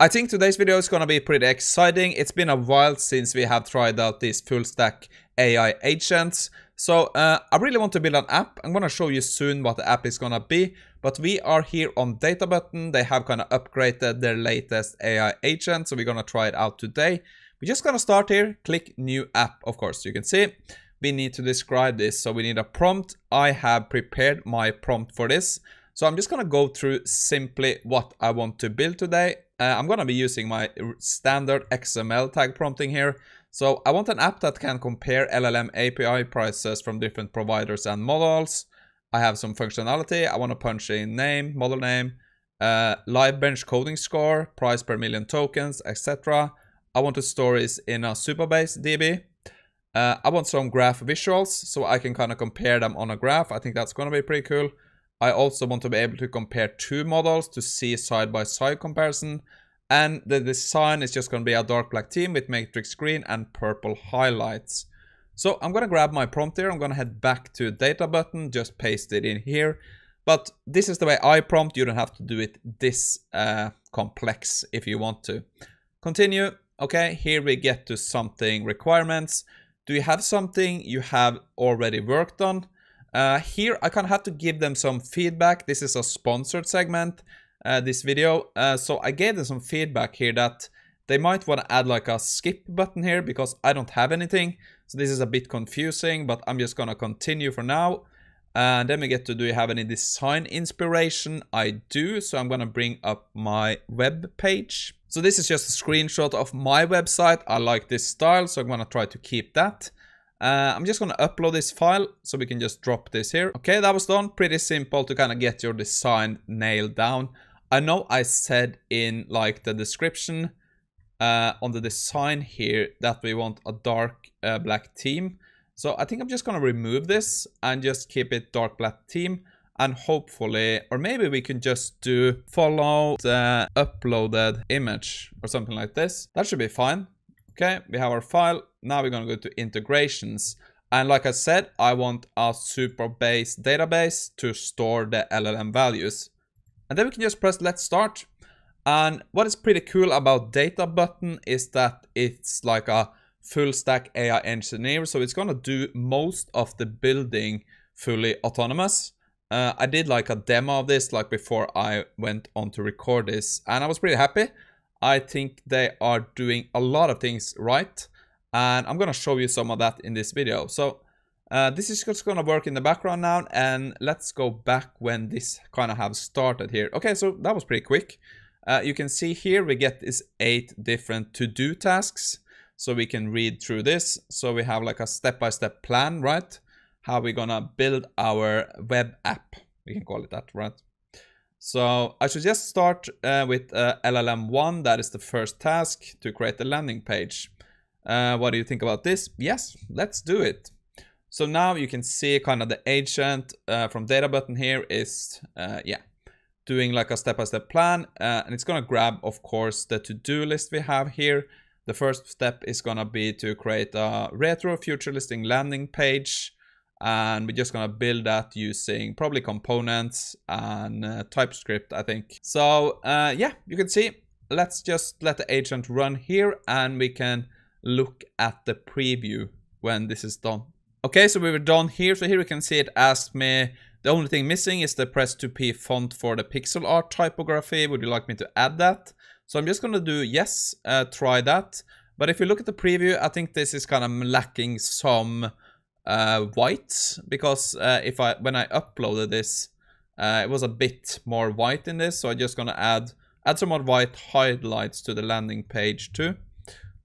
I think today's video is gonna be pretty exciting. It's been a while since we have tried out these full stack AI agents. So uh, I really want to build an app. I'm gonna show you soon what the app is gonna be. But we are here on Databutton. They have kind of upgraded their latest AI agent. So we're gonna try it out today. We're just gonna start here, click new app. Of course, you can see we need to describe this. So we need a prompt. I have prepared my prompt for this. So I'm just gonna go through simply what I want to build today. Uh, I'm gonna be using my standard XML tag prompting here. So I want an app that can compare LLM API prices from different providers and models. I have some functionality. I want to punch in name, model name, uh, LiveBench coding score, price per million tokens, etc. I want to store this in a Supabase DB. Uh, I want some graph visuals so I can kind of compare them on a graph. I think that's going to be pretty cool. I also want to be able to compare two models to see side-by-side -side comparison. And the design is just going to be a dark black theme with matrix green and purple highlights. So I'm going to grab my prompt here. I'm going to head back to Databutton, just paste it in here. But this is the way I prompt. You don't have to do it this uh, complex if you want to. Continue. Okay, here we get to something requirements. Do you have something you have already worked on? Uh, here I kind of have to give them some feedback. This is a sponsored segment, uh, this video. Uh, so I gave them some feedback here that they might want to add like a skip button here because I don't have anything. So this is a bit confusing, but I'm just going to continue for now. And then we get to do you have any design inspiration? I do. So I'm going to bring up my web page. So this is just a screenshot of my website. I like this style, so I'm going to try to keep that. Uh, I'm just going to upload this file so we can just drop this here. Okay, that was done. Pretty simple to kind of get your design nailed down. I know I said in like the description uh, on the design here that we want a dark uh, black theme. So I think I'm just going to remove this and just keep it dark black theme. And hopefully, or maybe we can just do follow the uploaded image or something like this. That should be fine. Okay, we have our file. Now we're going to go to integrations. And like I said, I want a Supabase database to store the LLM values. And then we can just press let's start. And what is pretty cool about Databutton is that it's like a full stack AI engineer. So it's going to do most of the building fully autonomous. Uh, I did like a demo of this like before I went on to record this and I was pretty happy. I think they are doing a lot of things right. And I'm going to show you some of that in this video. So uh, this is just going to work in the background now. And let's go back when this kind of have started here. Okay, so that was pretty quick. Uh, you can see here we get these eight different to-do tasks. So we can read through this. So we have like a step-by-step -step plan, right? How we're going to build our web app. We can call it that, right? So I should just start uh, with uh, LLM1, that is the first task to create the landing page. Uh, what do you think about this? Yes, let's do it. So now you can see kind of the agent uh, from Databutton here is, uh, yeah, doing like a step-by-step -step plan. Uh, and it's gonna grab, of course, the to-do list we have here. The first step is gonna be to create a retro future listing landing page and we're just gonna build that using probably components and uh, TypeScript, I think. So uh, yeah, you can see, let's just let the agent run here and we can look at the preview when this is done. Okay, so we were done here. So here we can see it asked me, the only thing missing is the Press2P font for the pixel art typography. Would you like me to add that? So I'm just gonna do yes, uh, try that. But if you look at the preview, I think this is kind of lacking some uh, white because uh, if I when I uploaded this, uh, it was a bit more white in this. So I'm just gonna add add some more white highlights to the landing page too.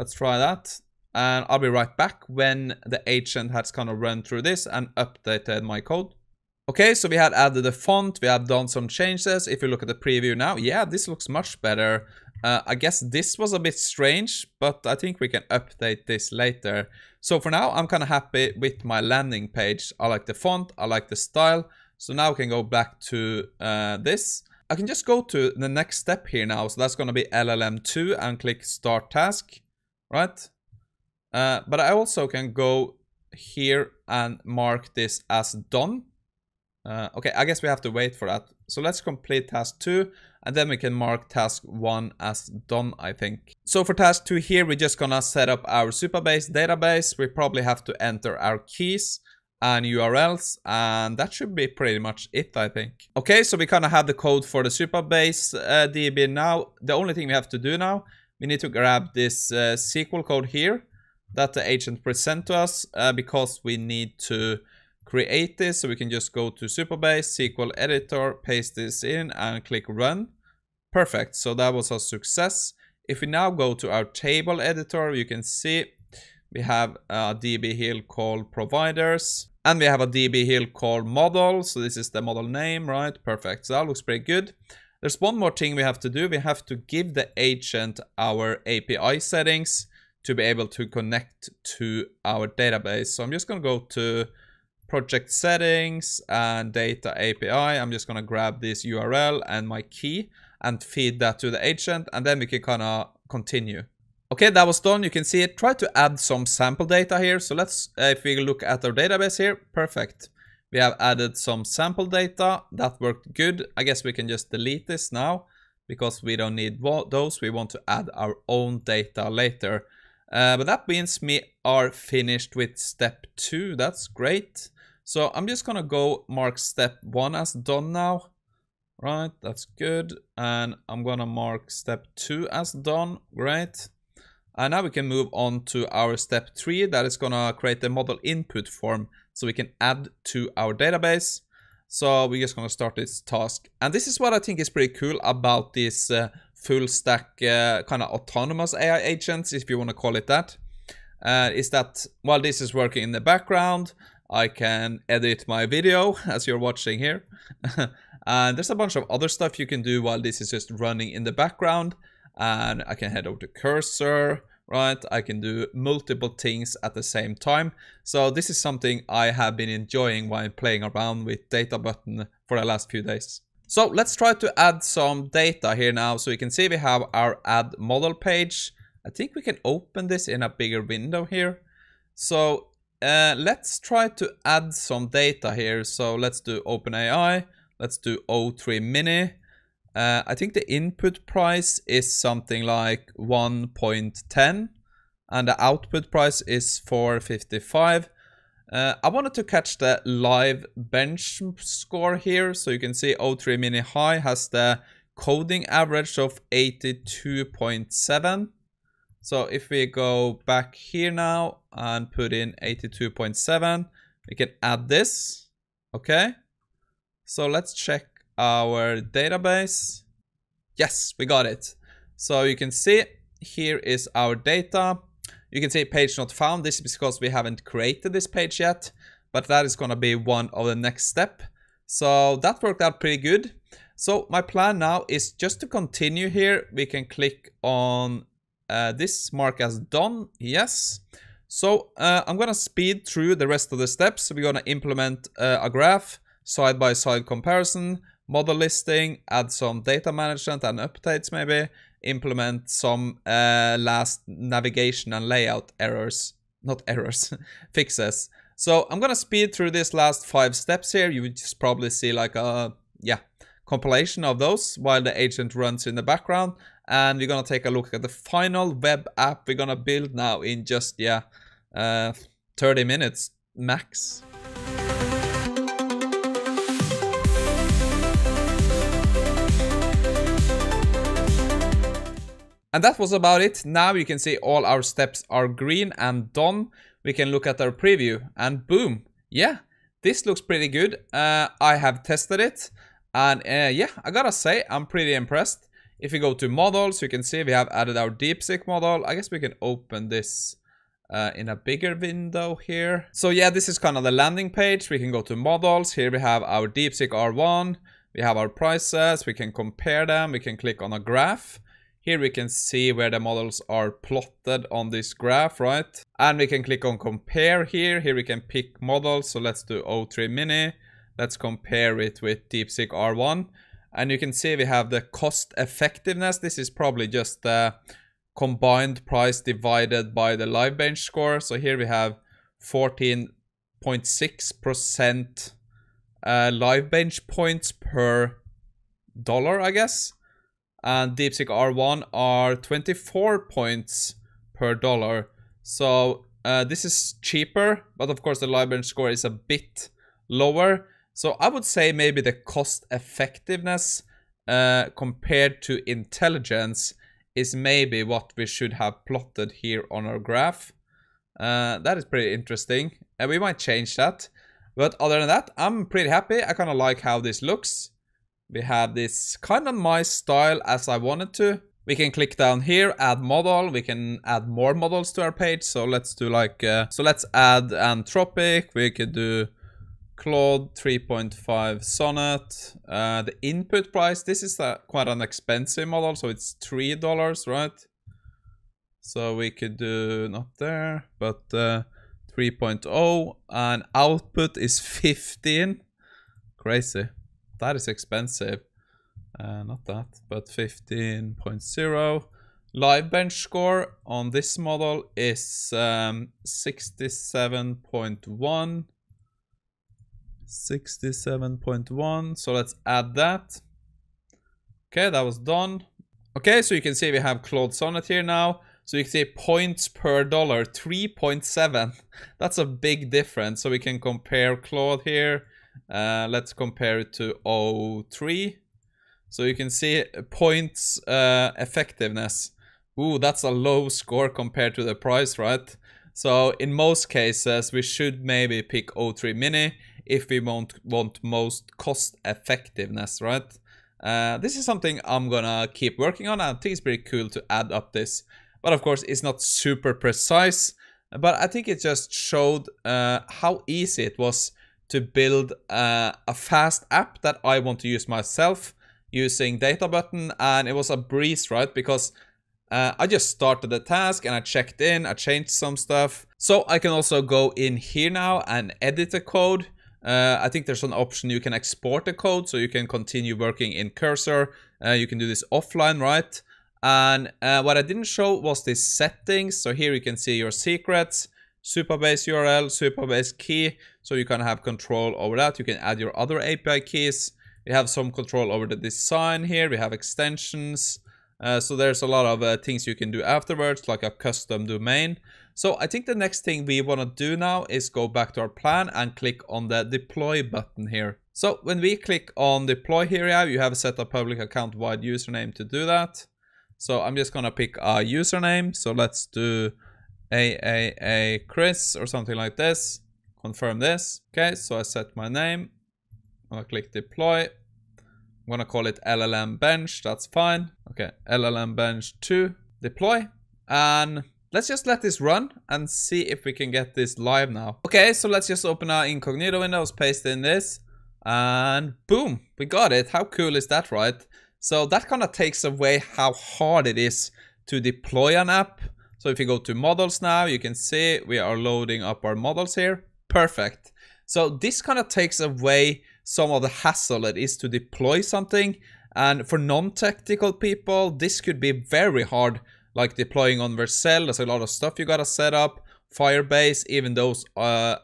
Let's try that. And I'll be right back when the agent has kind of run through this and updated my code. Okay, so we had added the font, we have done some changes. If you look at the preview now, yeah, this looks much better. Uh, I guess this was a bit strange, but I think we can update this later. So for now, I'm kind of happy with my landing page. I like the font, I like the style. So now we can go back to uh, this. I can just go to the next step here now. So that's going to be LLM2 and click start task, right? Uh, but I also can go here and mark this as done. Uh, okay, I guess we have to wait for that. So let's complete task 2. and then we can mark task 1 as done, I think. So for task 2 here, we're just gonna set up our Supabase database. We probably have to enter our keys and URLs, and that should be pretty much it, I think. Okay, so we kind of have the code for the Supabase uh, DB now. The only thing we have to do now, we need to grab this uh, SQL code here that the agent present to us uh, because we need to create this. So we can just go to Supabase, SQL editor, paste this in and click run. Perfect. So that was a success. If we now go to our table editor, you can see we have a DB Hill called providers and we have a DB Hill called model. So this is the model name, right? Perfect. So that looks pretty good. There's one more thing we have to do. We have to give the agent our API settings to be able to connect to our database. So I'm just going to go to project settings and data API. I'm just gonna grab this URL and my key and feed that to the agent and then we can kind of continue. Okay, that was done. You can see it. Try to add some sample data here. So let's, uh, if we look at our database here, perfect. We have added some sample data. That worked good. I guess we can just delete this now because we don't need those. We want to add our own data later. Uh, but that means we are finished with step two. That's great. So I'm just gonna go mark step one as done now. Right, that's good. And I'm gonna mark step two as done, great. And now we can move on to our step three that is gonna create the model input form so we can add to our database. So we're just gonna start this task. And this is what I think is pretty cool about this uh, full stack uh, kind of autonomous AI agents, if you wanna call it that. Uh, is that while this is working in the background, I can edit my video as you're watching here. and there's a bunch of other stuff you can do while this is just running in the background. And I can head over to Cursor, right? I can do multiple things at the same time. So this is something I have been enjoying while playing around with Databutton for the last few days. So let's try to add some data here now. So you can see we have our add model page. I think we can open this in a bigger window here. So uh, let's try to add some data here. So let's do OpenAI. Let's do O3 Mini. Uh, I think the input price is something like 1.10 and the output price is 455. Uh, I wanted to catch the live bench score here. So you can see O3 Mini High has the coding average of 82.7. So if we go back here now and put in 82.7, we can add this. Okay. So let's check our database. Yes, we got it. So you can see here is our data. You can see page not found. This is because we haven't created this page yet, but that is going to be one of the next step. So that worked out pretty good. So my plan now is just to continue here. We can click on uh, this mark as done, yes. So uh, I'm gonna speed through the rest of the steps. We're gonna implement uh, a graph, side-by-side -side comparison, model listing, add some data management and updates maybe, implement some uh, last navigation and layout errors, not errors, fixes. So I'm gonna speed through these last five steps here. You would just probably see like a, yeah, compilation of those while the agent runs in the background and we're gonna take a look at the final web app we're gonna build now in just yeah uh, 30 minutes max And that was about it. Now you can see all our steps are green and done. We can look at our preview and boom. Yeah, this looks pretty good. Uh, I have tested it and uh, yeah, I gotta say, I'm pretty impressed. If you go to models, you can see we have added our DeepSeek model. I guess we can open this uh, in a bigger window here. So yeah, this is kind of the landing page. We can go to models. Here we have our DeepSeek R1. We have our prices. We can compare them. We can click on a graph. Here we can see where the models are plotted on this graph, right? And we can click on compare here. Here we can pick models. So let's do O3 Mini. Let's compare it with DeepSeek R1. And you can see we have the cost effectiveness. This is probably just the combined price divided by the LiveBench score. So here we have 14.6% uh, LiveBench points per dollar, I guess. And DeepSeek R1 are 24 points per dollar. So uh, this is cheaper, but of course the live score is a bit lower. So I would say maybe the cost effectiveness uh, compared to intelligence is maybe what we should have plotted here on our graph. Uh, that is pretty interesting. And we might change that. But other than that, I'm pretty happy. I kind of like how this looks. We have this kind of my style as I wanted to. We can click down here, add model. We can add more models to our page. So let's do like, uh, so let's add Anthropic. We could do Claude 3.5 Sonnet. Uh, the input price, this is a, quite an expensive model, so it's $3, right? So we could do, not there, but uh, 3.0 and output is 15. Crazy. That is expensive. Uh, not that, but 15.0. LiveBench score on this model is um, 67.1. 67.1. So let's add that. Okay, that was done. Okay, so you can see we have Claude Sonnet here now. So you can see points per dollar, 3.7. That's a big difference. So we can compare Claude here. Uh, let's compare it to O3. So you can see points uh, effectiveness. Ooh, that's a low score compared to the price, right? So in most cases, we should maybe pick O3 Mini if we want, want most cost effectiveness, right? Uh, this is something I'm gonna keep working on. I think it's pretty cool to add up this. But of course, it's not super precise. But I think it just showed uh, how easy it was to build uh, a fast app that I want to use myself using Databutton. And it was a breeze, right? Because uh, I just started the task and I checked in, I changed some stuff. So I can also go in here now and edit the code. Uh, I think there's an option you can export the code so you can continue working in Cursor. Uh, you can do this offline, right? And uh, what I didn't show was the settings. So here you can see your secrets, Supabase URL, Supabase key. So you can have control over that. You can add your other API keys. We have some control over the design here. We have extensions. Uh, so there's a lot of uh, things you can do afterwards, like a custom domain. So I think the next thing we want to do now is go back to our plan and click on the deploy button here. So when we click on deploy here, yeah, you have set a public account wide username to do that. So I'm just gonna pick a username. So let's do AAA Kris or something like this. Confirm this. Okay, so I set my name. I'm gonna click deploy. I'm gonna call it LLM bench. That's fine. Okay, LLM bench 2 deploy. And let's just let this run and see if we can get this live now. Okay, so let's just open our incognito windows, paste in this, and boom, we got it. How cool is that, right? So that kind of takes away how hard it is to deploy an app. So if you go to models now, you can see we are loading up our models here. Perfect. So this kind of takes away some of the hassle it is to deploy something. And for non-technical people, this could be very hard, like deploying on Vercel. There's a lot of stuff you gotta set up. Firebase, even those uh,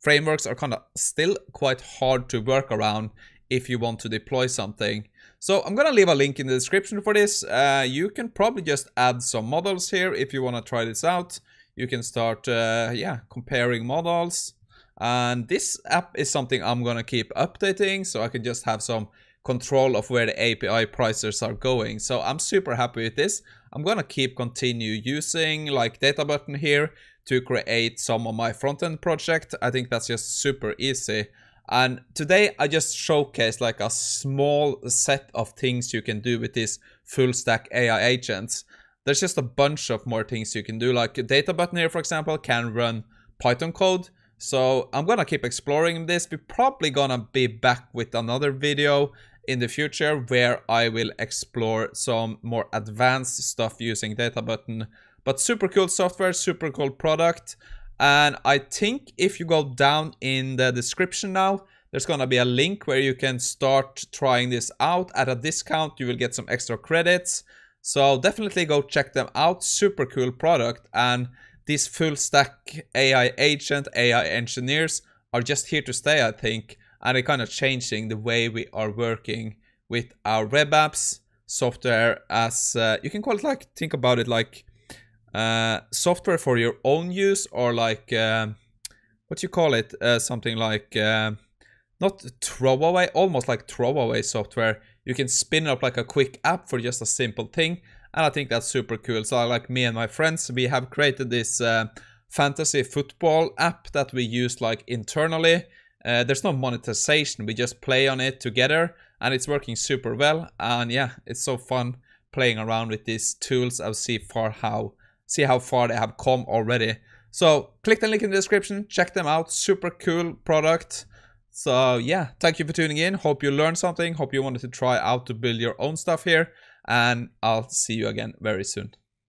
frameworks are kind of still quite hard to work around if you want to deploy something. So I'm gonna leave a link in the description for this. Uh, you can probably just add some models here if you wanna try this out. You can start, uh, yeah, comparing models. And this app is something I'm gonna keep updating so I can just have some control of where the API pricers are going. So I'm super happy with this. I'm gonna keep continue using like Databutton here to create some of my front-end project. I think that's just super easy. And today I just showcased like a small set of things you can do with these full stack AI agents. There's just a bunch of more things you can do. Like Databutton here, for example, can run Python code. So I'm gonna keep exploring this. We're probably gonna be back with another video in the future where I will explore some more advanced stuff using Databutton. But super cool software, super cool product. And I think if you go down in the description now, there's gonna be a link where you can start trying this out at a discount. You will get some extra credits. So definitely go check them out. Super cool product. And these full stack AI agent, AI engineers are just here to stay, I think. And they're kind of changing the way we are working with our web apps. software as uh, you can call it like think about it like uh, software for your own use or like um, what you call it? Uh, something like uh, not throwaway almost like throwaway software. You can spin up like a quick app for just a simple thing and i think that's super cool. So like me and my friends we have created this uh, fantasy football app that we use like internally. Uh, there's no monetization we just play on it together and it's working super well. And yeah it's so fun playing around with these tools. I'll see far how see how far they have come already. So click the link in the description check them out super cool product. So yeah thank you for tuning in. Hope you learned something. Hope you wanted to try out to build your own stuff here. And i'll see you again very soon